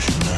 All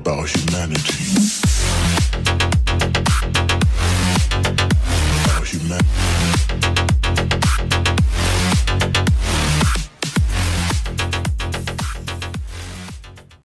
About humanity.